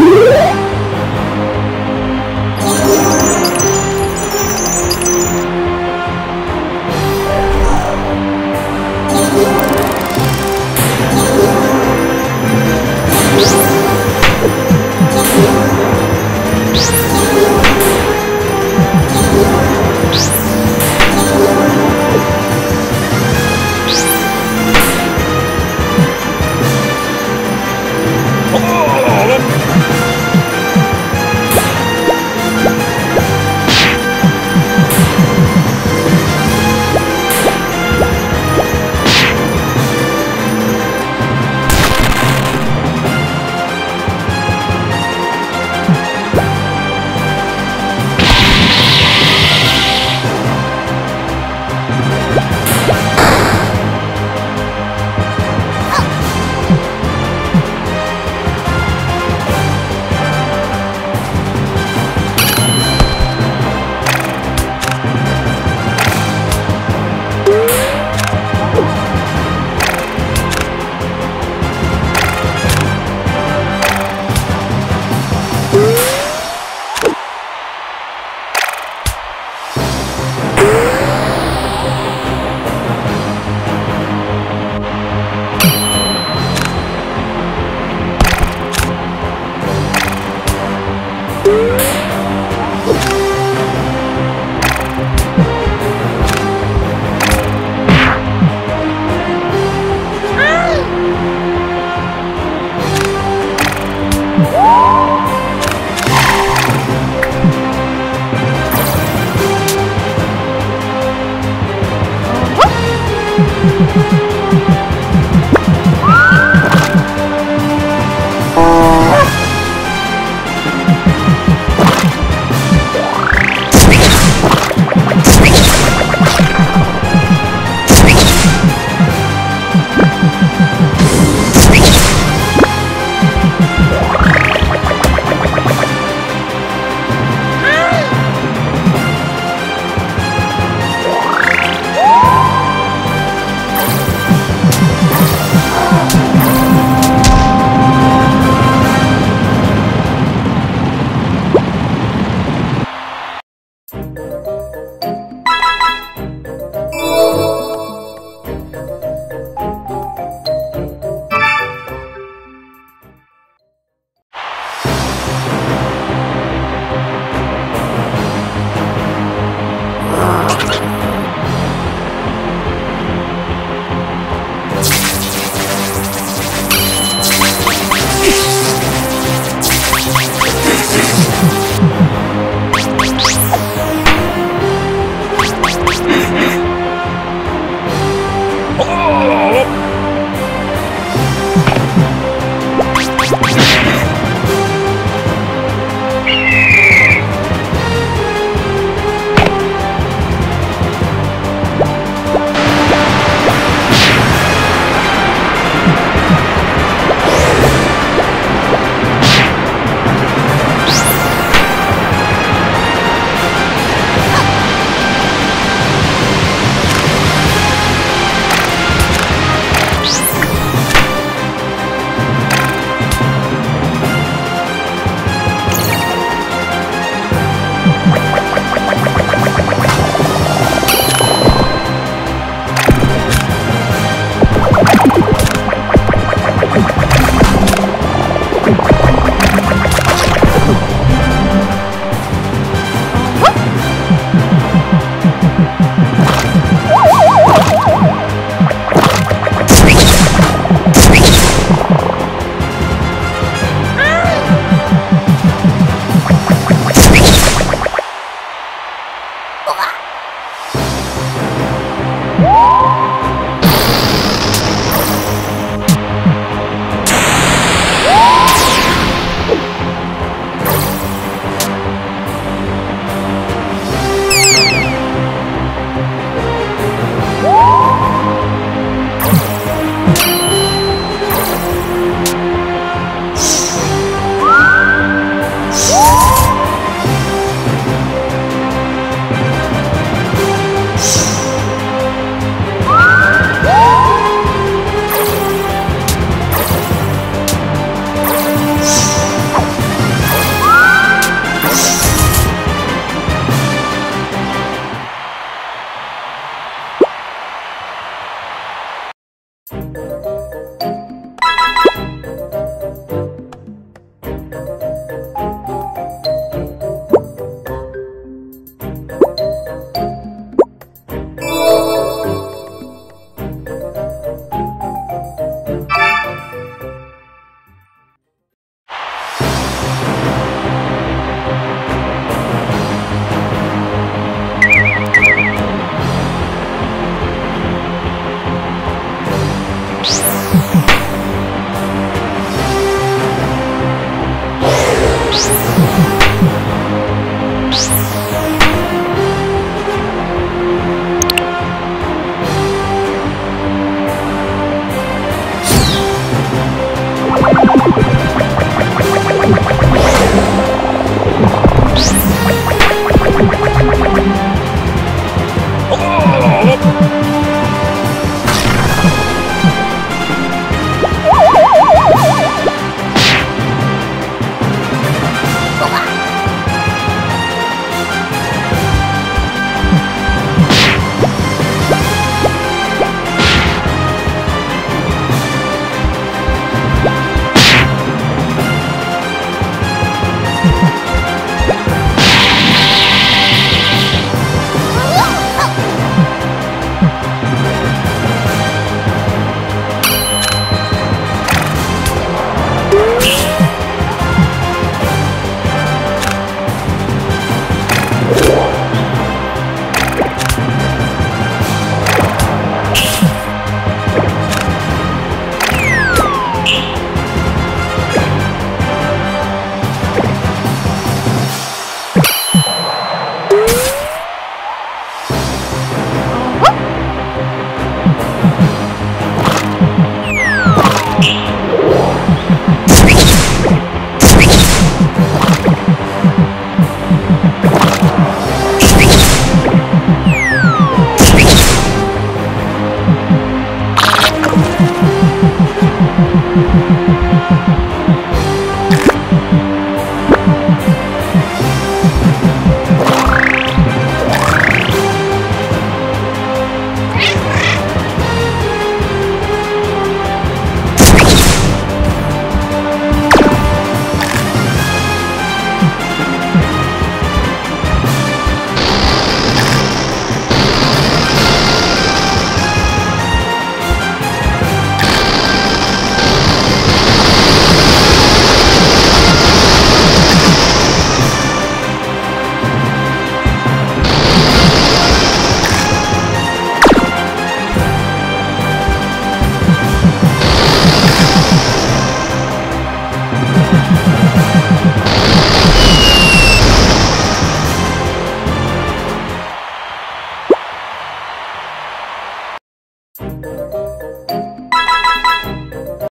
Yeah.